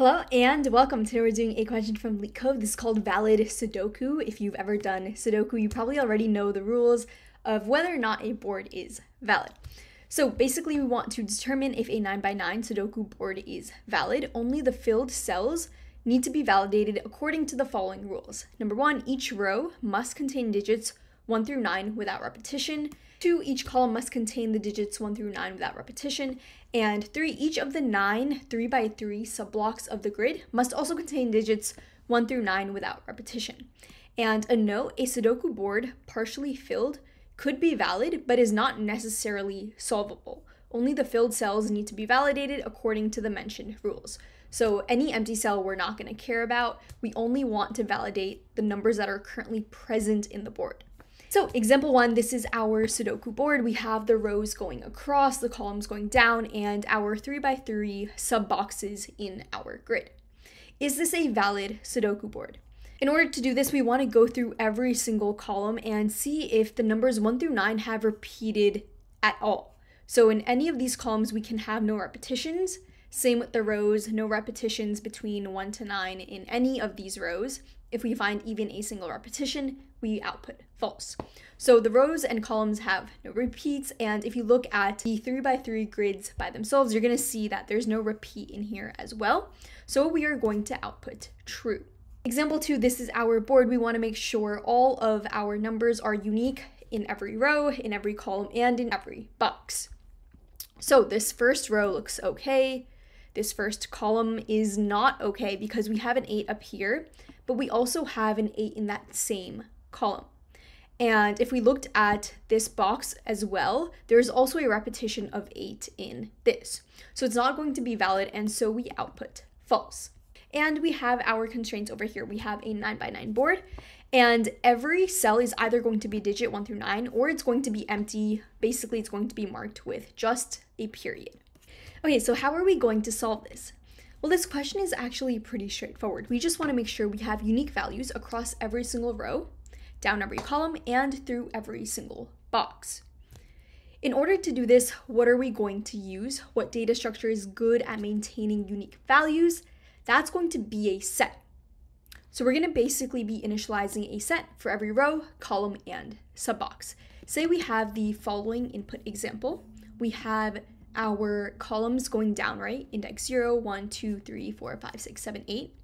Hello and welcome. Today we're doing a question from LeetCode. This is called Valid Sudoku. If you've ever done Sudoku, you probably already know the rules of whether or not a board is valid. So basically we want to determine if a 9x9 Sudoku board is valid. Only the filled cells need to be validated according to the following rules. Number one, each row must contain digits 1 through 9 without repetition. Two, each column must contain the digits 1 through 9 without repetition. And three, each of the nine 3 by 3 subblocks of the grid must also contain digits 1 through 9 without repetition. And a note, a Sudoku board partially filled could be valid, but is not necessarily solvable. Only the filled cells need to be validated according to the mentioned rules. So any empty cell we're not going to care about. We only want to validate the numbers that are currently present in the board. So example one, this is our Sudoku board. We have the rows going across, the columns going down, and our three by three sub boxes in our grid. Is this a valid Sudoku board? In order to do this, we want to go through every single column and see if the numbers 1 through 9 have repeated at all. So in any of these columns, we can have no repetitions. Same with the rows, no repetitions between 1 to 9 in any of these rows. If we find even a single repetition, we output false. So the rows and columns have no repeats, and if you look at the 3x3 grids by themselves, you're going to see that there's no repeat in here as well. So we are going to output true. Example 2, this is our board. We want to make sure all of our numbers are unique in every row, in every column, and in every box. So this first row looks okay. This first column is not okay because we have an 8 up here, but we also have an 8 in that same column. And if we looked at this box as well, there's also a repetition of 8 in this. So it's not going to be valid, and so we output false. And we have our constraints over here. We have a 9 by 9 board, and every cell is either going to be digit 1 through 9, or it's going to be empty. Basically, it's going to be marked with just a period. Okay, so how are we going to solve this? Well, this question is actually pretty straightforward. We just want to make sure we have unique values across every single row, down every column, and through every single box. In order to do this, what are we going to use? What data structure is good at maintaining unique values? That's going to be a set. So we're going to basically be initializing a set for every row, column, and subbox. Say we have the following input example. We have our columns going down, right? Index 0, 1, 2, 3, 4, 5, 6, 7, 8.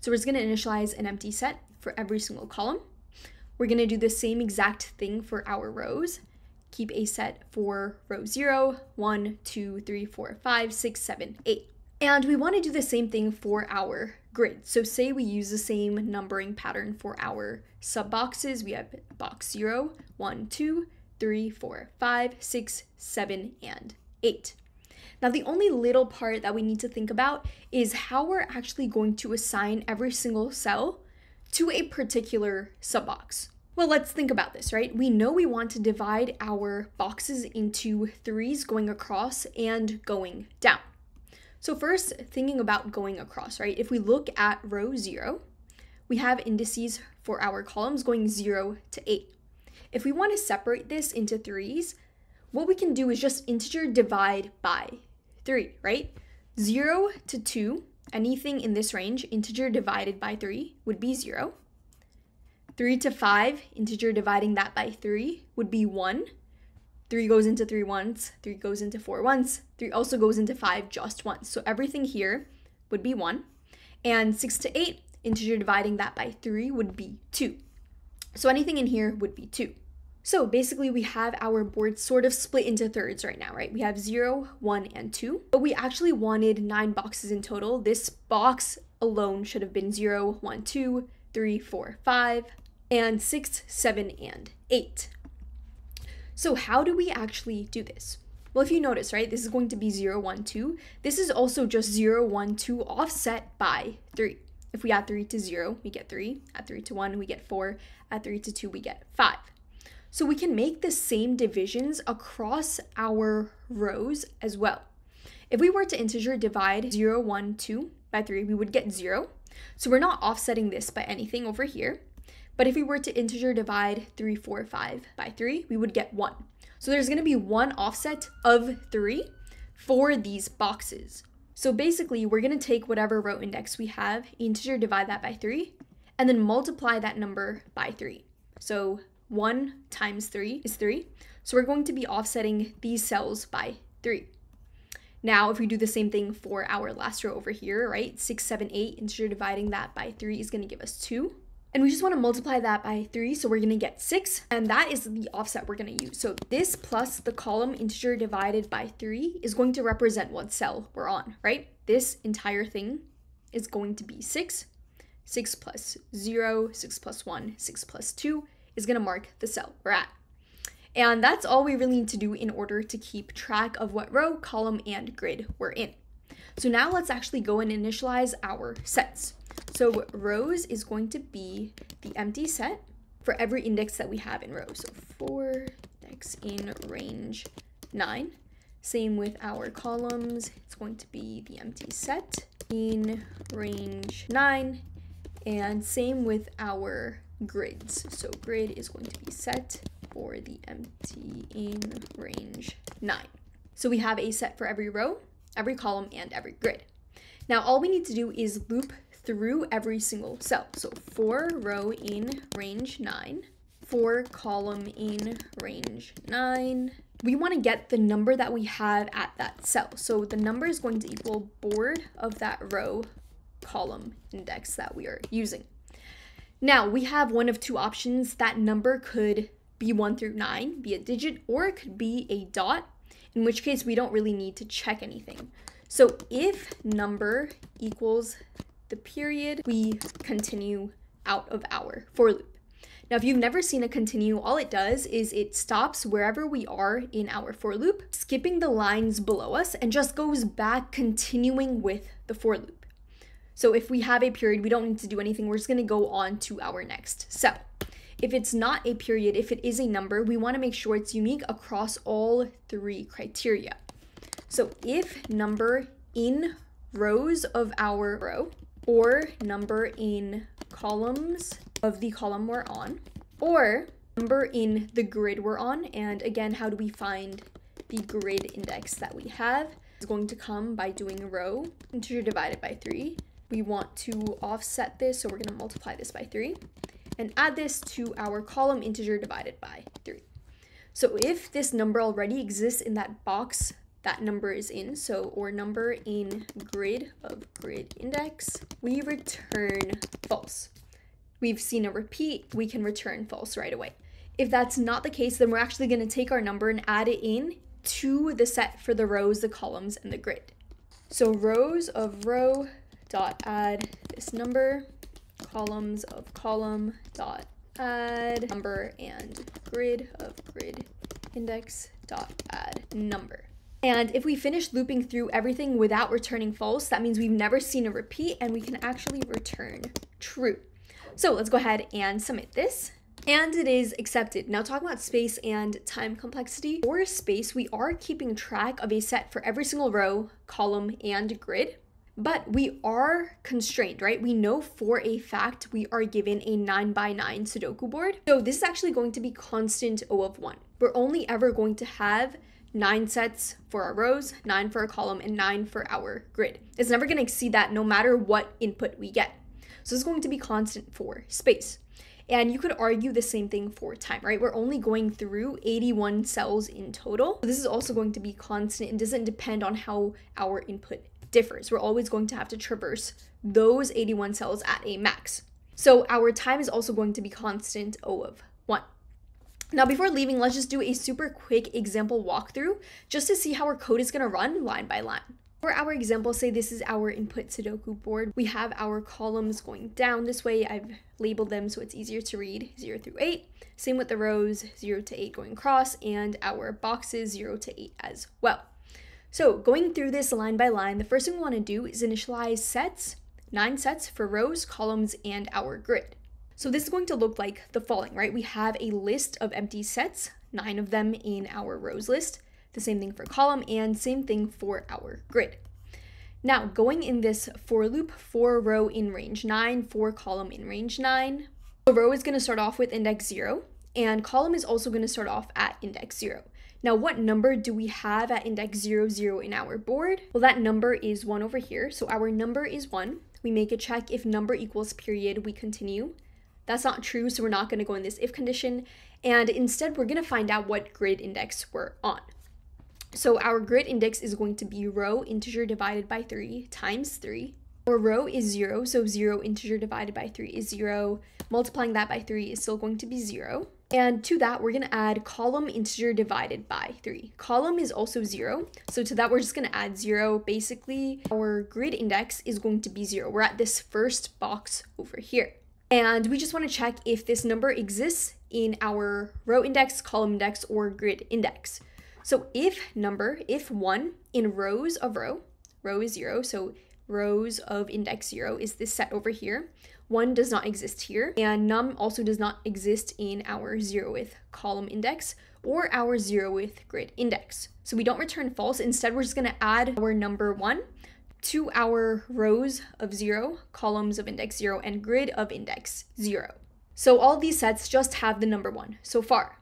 So we're just going to initialize an empty set for every single column. We're going to do the same exact thing for our rows. Keep a set for row 0, 1, 2, 3, 4, 5, 6, 7, 8. And we want to do the same thing for our grid. So say we use the same numbering pattern for our sub boxes. We have box 0, 1, 2, 3, 4, 5, 6, 7, and 8. Now, the only little part that we need to think about is how we're actually going to assign every single cell to a particular subbox. Well, let's think about this, right? We know we want to divide our boxes into threes going across and going down. So first, thinking about going across, right? If we look at row zero, we have indices for our columns going zero to eight. If we want to separate this into threes, what we can do is just integer divide by 3, right? 0 to 2, anything in this range, integer divided by 3 would be 0. 3 to 5, integer dividing that by 3 would be 1. 3 goes into 3 once, 3 goes into 4 once, 3 also goes into 5 just once. So everything here would be 1. And 6 to 8, integer dividing that by 3 would be 2. So anything in here would be 2. So basically we have our board sort of split into thirds right now, right? We have 0, 1, and 2, but we actually wanted 9 boxes in total. This box alone should have been 0, 1, 2, 3, 4, 5, and 6, 7, and 8. So how do we actually do this? Well, if you notice, right, this is going to be 0, 1, 2. This is also just 0, 1, 2 offset by 3. If we add 3 to 0, we get 3. Add 3 to 1, we get 4. Add 3 to 2, we get 5. So we can make the same divisions across our rows as well. If we were to integer divide 0, 1, 2 by 3, we would get 0. So we're not offsetting this by anything over here. But if we were to integer divide 3, 4, 5 by 3, we would get 1. So there's going to be one offset of 3 for these boxes. So basically, we're going to take whatever row index we have, integer divide that by 3, and then multiply that number by 3. So 1 times 3 is 3. So we're going to be offsetting these cells by 3. Now, if we do the same thing for our last row over here, right, 6, 7, 8, integer dividing that by 3 is going to give us 2. And we just want to multiply that by 3, so we're going to get 6, and that is the offset we're going to use. So this plus the column integer divided by 3 is going to represent what cell we're on, right? This entire thing is going to be 6. 6 plus 0, 6 plus 1, 6 plus 2 is going to mark the cell we're at. And that's all we really need to do in order to keep track of what row, column, and grid we're in. So now let's actually go and initialize our sets. So rows is going to be the empty set for every index that we have in rows. So for index in range 9. Same with our columns. It's going to be the empty set in range 9. And same with our grids. So grid is going to be set for the empty in range 9. So we have a set for every row, every column, and every grid. Now all we need to do is loop through every single cell. So for row in range 9, for column in range 9, we want to get the number that we have at that cell. So the number is going to equal board of that row column index that we are using. Now we have one of two options. That number could be 1 through 9, be a digit, or it could be a dot, in which case we don't really need to check anything. So if number equals the period, we continue out of our for loop. Now, if you've never seen a continue, all it does is it stops wherever we are in our for loop, skipping the lines below us, and just goes back continuing with the for loop. So if we have a period, we don't need to do anything. We're just going to go on to our next cell. If it's not a period, if it is a number, we want to make sure it's unique across all three criteria. So if number in rows of our row or number in columns of the column we're on or number in the grid we're on and again how do we find the grid index that we have is going to come by doing row integer divided by 3 we want to offset this so we're going to multiply this by 3 and add this to our column integer divided by 3. So if this number already exists in that box that number is in, so or number in grid of grid index, we return false. We've seen a repeat, we can return false right away. If that's not the case, then we're actually going to take our number and add it in to the set for the rows, the columns, and the grid. So rows of row dot add this number columns of column dot add number and grid of grid index dot add number. And if we finish looping through everything without returning false, that means we've never seen a repeat and we can actually return true. So let's go ahead and submit this. And it is accepted. Now talking about space and time complexity. For space, we are keeping track of a set for every single row, column, and grid. But we are constrained, right? We know for a fact we are given a 9 by 9 Sudoku board. So this is actually going to be constant O of 1. We're only ever going to have nine sets for our rows, nine for a column, and nine for our grid. It's never going to exceed that no matter what input we get. So it's going to be constant for space. And you could argue the same thing for time, right? We're only going through 81 cells in total. This is also going to be constant and doesn't depend on how our input differs. We're always going to have to traverse those 81 cells at a max. So our time is also going to be constant O of 1. Now before leaving, let's just do a super quick example walkthrough just to see how our code is going to run line by line. For our example, say this is our input Sudoku board. We have our columns going down this way. I've labeled them so it's easier to read 0 through 8. Same with the rows 0 to 8 going across and our boxes 0 to 8 as well. So going through this line by line, the first thing we want to do is initialize sets, nine sets for rows, columns, and our grid. So this is going to look like the following, right? We have a list of empty sets, nine of them in our rows list, the same thing for column, and same thing for our grid. Now, going in this for loop, for row in range 9, for column in range 9, a row is going to start off with index 0, and column is also going to start off at index 0. Now, what number do we have at index 0, 0 in our board? Well, that number is 1 over here. So our number is 1. We make a check. If number equals period, we continue. That's not true, so we're not going to go in this if condition. And instead, we're going to find out what grid index we're on. So our grid index is going to be row integer divided by 3 times 3. Our row is 0, so 0 integer divided by 3 is 0. Multiplying that by 3 is still going to be 0. And to that, we're going to add column integer divided by 3. Column is also 0, so to that, we're just going to add 0. Basically, our grid index is going to be 0. We're at this first box over here. And we just want to check if this number exists in our row index, column index, or grid index. So if number, if 1 in rows of row, row is 0, so rows of index 0 is this set over here. 1 does not exist here, and num also does not exist in our 0th column index or our 0th grid index. So we don't return false. Instead, we're just going to add our number 1 to our rows of 0, columns of index 0, and grid of index 0. So all these sets just have the number 1 so far.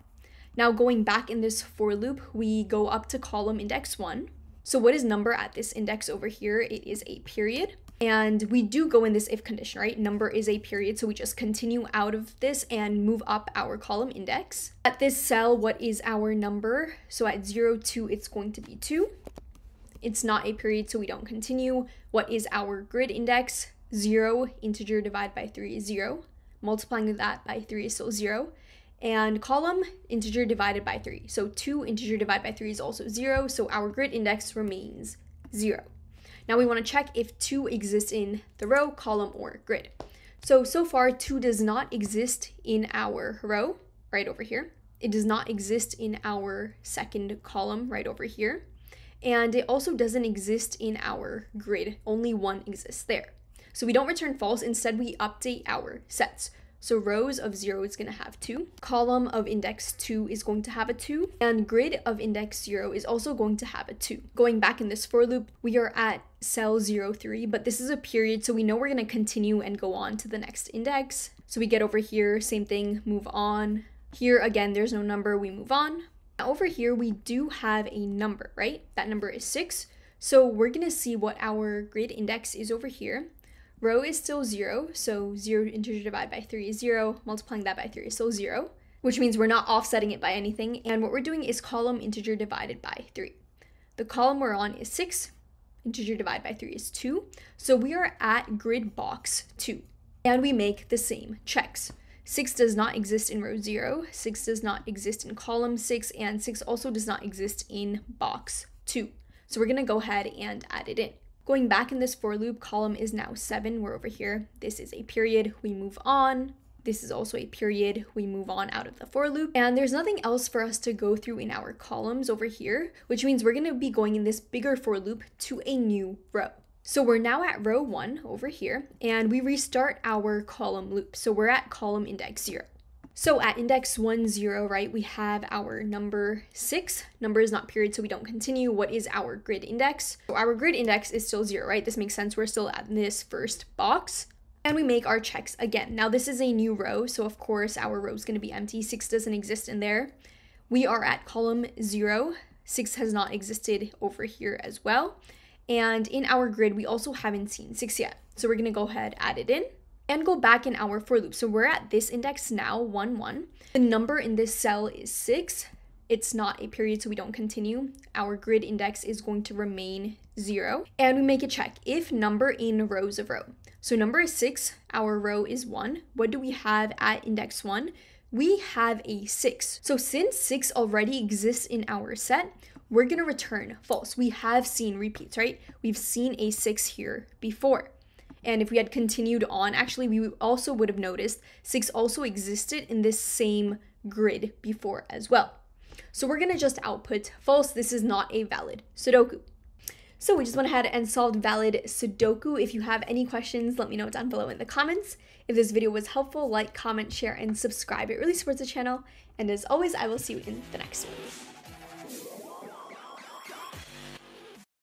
Now going back in this for loop, we go up to column index 1. So what is number at this index over here? It is a period. And we do go in this if condition, right? Number is a period, so we just continue out of this and move up our column index. At this cell, what is our number? So at 0, 2, it's going to be 2. It's not a period, so we don't continue. What is our grid index? 0, integer divided by 3 is 0. Multiplying that by 3 is still 0. And column, integer divided by 3. So 2 integer divided by 3 is also 0, so our grid index remains 0. Now we want to check if 2 exists in the row, column, or grid. So, so far 2 does not exist in our row, right over here. It does not exist in our second column, right over here. And it also doesn't exist in our grid, only one exists there. So we don't return false, instead we update our sets. So rows of 0 is going to have 2, column of index 2 is going to have a 2, and grid of index 0 is also going to have a 2. Going back in this for loop, we are at cell 03, but this is a period, so we know we're going to continue and go on to the next index. So we get over here, same thing, move on. Here, again, there's no number, we move on. Now over here, we do have a number, right? That number is 6. So we're going to see what our grid index is over here. Row is still 0, so 0 integer divided by 3 is 0. Multiplying that by 3 is still 0, which means we're not offsetting it by anything. And what we're doing is column integer divided by 3. The column we're on is 6. Integer divided by 3 is 2. So we are at grid box 2. And we make the same checks. 6 does not exist in row 0, 6 does not exist in column 6, and 6 also does not exist in box 2. So we're going to go ahead and add it in. Going back in this for loop, column is now 7. We're over here. This is a period. We move on. This is also a period. We move on out of the for loop. And there's nothing else for us to go through in our columns over here, which means we're going to be going in this bigger for loop to a new row. So we're now at row 1 over here, and we restart our column loop. So we're at column index 0. So at index 1, 0, right, we have our number 6. Number is not period, so we don't continue. What is our grid index? So our grid index is still 0, right? This makes sense. We're still at this first box. And we make our checks again. Now this is a new row, so of course our row is going to be empty. 6 doesn't exist in there. We are at column 0. 6 has not existed over here as well. And in our grid, we also haven't seen 6 yet. So we're going to go ahead, add it in and go back in our for loop. So we're at this index now, 1, 1. The number in this cell is 6. It's not a period, so we don't continue. Our grid index is going to remain 0. And we make a check if number in rows of row. So number is 6, our row is 1. What do we have at index 1? We have a 6. So since 6 already exists in our set, we're going to return false. We have seen repeats, right? We've seen a 6 here before. And if we had continued on, actually, we also would have noticed 6 also existed in this same grid before as well. So we're going to just output false. This is not a valid Sudoku. So we just went ahead and solved valid Sudoku. If you have any questions, let me know down below in the comments. If this video was helpful, like, comment, share, and subscribe. It really supports the channel. And as always, I will see you in the next one.